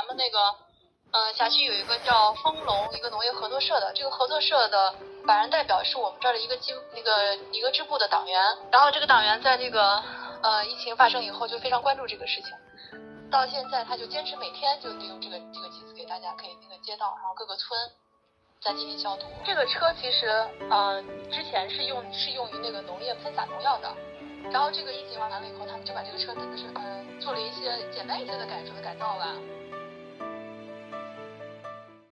咱们那个呃辖区有一个叫丰隆一个农业合作社的这个合作社的法人代表是我们这儿的一个机那个一个支部的党员。然后这个党员在那个呃疫情发生以后就非常关注这个事情。到现在他就坚持每天就利用这个这个机子给大家可以那个街道然后各个村再进行消毒。这个车其实嗯之前是用是用于那个农业喷洒农药的。然后这个疫情完了以后他们就把这个车真的是嗯做了一些简单一些的改装改造吧